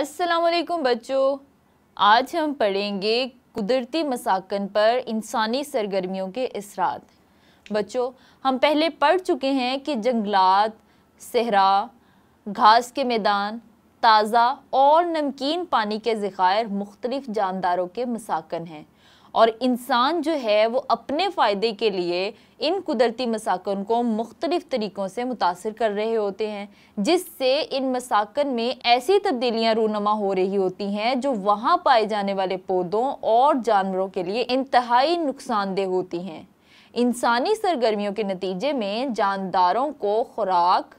अस्सलाम बच्चों। आज हम पढ़ेंगे कुदरती मसाकन पर इंसानी सरगर्मियों के असरात बच्चों, हम पहले पढ़ चुके हैं कि जंगलात, सहरा, घास के मैदान, ताज़ा और नमकीन पानी के ज़ख़ायर मुख्तलिफ़ जानदारों के मसाकन हैं। और इंसान जो है वो अपने फ़ायदे के लिए इन कुदरती मसाकन को मुख्तलिफ़ तरीक़ों से मुतासर कर रहे होते हैं, जिससे इन मसाकन में ऐसी तब्दीलियाँ रूनमा हो रही होती हैं जो वहाँ पाए जाने वाले पौधों और जानवरों के लिए इंतहाई नुकसानदेह होती हैं। इंसानी सरगर्मियों के नतीजे में जानदारों को खुराक,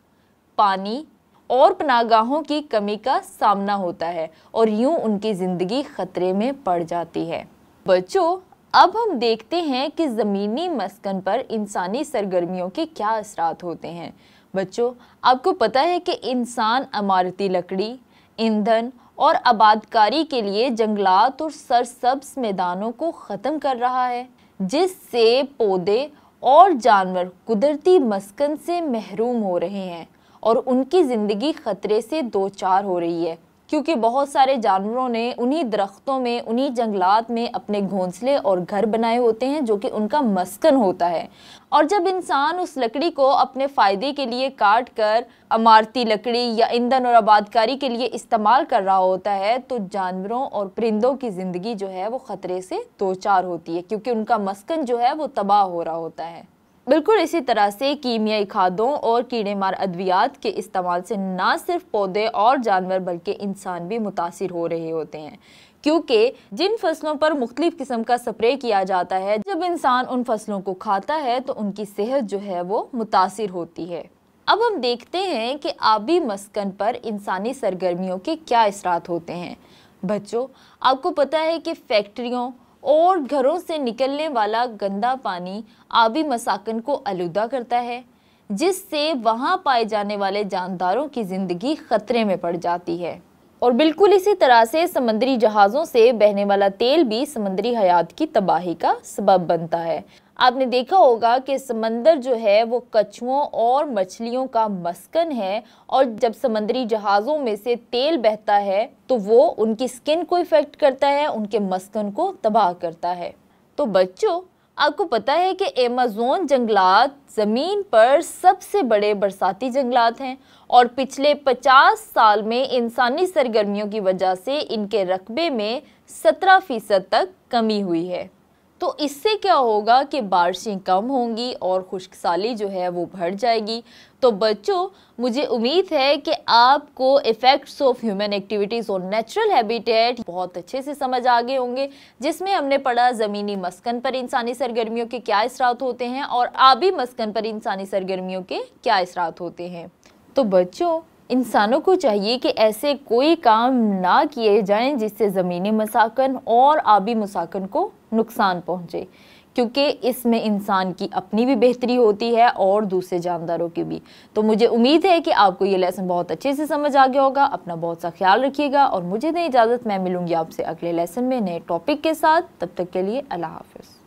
पानी और पनागाहों की कमी का सामना होता है और यूँ उनकी ज़िंदगी ख़तरे में पड़ जाती है। बच्चों, अब हम देखते हैं कि ज़मीनी मस्कन पर इंसानी सरगर्मियों के क्या असरात होते हैं। बच्चों, आपको पता है कि इंसान अमारती लकड़ी, ईंधन और आबादकारी के लिए जंगलात और सरसब्ज मैदानों को ख़त्म कर रहा है, जिससे पौधे और जानवर कुदरती मस्कन से महरूम हो रहे हैं और उनकी ज़िंदगी ख़तरे से दो चार हो रही है। क्योंकि बहुत सारे जानवरों ने उन्हीं दरख्तों में, उन्हीं जंगलात में अपने घोंसले और घर बनाए होते हैं जो कि उनका मस्कन होता है। और जब इंसान उस लकड़ी को अपने फ़ायदे के लिए काट कर अमारती लकड़ी या ईंधन और आबादकारी के लिए इस्तेमाल कर रहा होता है तो जानवरों और परिंदों की ज़िंदगी जो है वो ख़तरे से दो चार होती है, क्योंकि उनका मस्कन जो है वो तबाह हो रहा होता है। बिल्कुल इसी तरह से कीमियाई खादों और कीड़े मार अद्वियात के इस्तेमाल से ना सिर्फ़ पौधे और जानवर, बल्कि इंसान भी मुतासर हो रहे होते हैं। क्योंकि जिन फ़सलों पर मुख्तलिफ़ किस्म का स्प्रे किया जाता है, जब इंसान उन फ़सलों को खाता है तो उनकी सेहत जो है वो मुतासर होती है। अब हम देखते हैं कि आबी मस्कन पर इंसानी सरगर्मियों के क्या असरात होते हैं। बच्चों, आपको पता है कि फैक्ट्रियों और घरों से निकलने वाला गंदा पानी आबी मसाकन को आलूदा करता है, जिससे वहाँ पाए जाने वाले जानदारों की ज़िंदगी ख़तरे में पड़ जाती है। और बिल्कुल इसी तरह से समंदरी जहाज़ों से बहने वाला तेल भी समंदरी हयात की तबाही का सबब बनता है। आपने देखा होगा कि समंदर जो है, वो कछुओं और मछलियों का मस्कन है और जब समंदरी जहाज़ों में से तेल बहता है तो वो उनकी स्किन को इफ़ेक्ट करता है, उनके मस्कन को तबाह करता है। तो बच्चों, आपको पता है कि एमेजोन जंगलात ज़मीन पर सबसे बड़े बरसाती जंगलात हैं और पिछले 50 साल में इंसानी सरगर्मियों की वजह से इनके रकबे में 17 फ़ीसद तक कमी हुई है। तो इससे क्या होगा कि बारिशें कम होंगी और खुश्क साली जो है वो बढ़ जाएगी। तो बच्चों, मुझे उम्मीद है कि आपको इफ़ेक्ट्स ऑफ़ ह्यूमन एक्टिविटीज़ और नेचुरल हैबिटेट बहुत अच्छे से समझ आ गए होंगे, जिसमें हमने पढ़ा ज़मीनी मस्कन पर इंसानी सरगर्मियों के क्या असरात होते हैं और आबी मस्कन पर इंसानी सरगर्मियों के क्या असरात होते हैं। तो बच्चों इंसानों को चाहिए कि ऐसे कोई काम ना किए जाएँ जिससे ज़मीनी मसाकन और आबी मसाकन को नुकसान पहुँचे, क्योंकि इसमें इंसान की अपनी भी बेहतरी होती है और दूसरे जानदारों की भी। तो मुझे उम्मीद है कि आपको ये लेसन बहुत अच्छे से समझ आ गया होगा। अपना बहुत सा ख्याल रखिएगा और मुझे दें इजाज़त, मैं मिलूँगी आपसे अगले लेसन में नए टॉपिक के साथ। तब तक के लिए अल्लाह हाफिज़।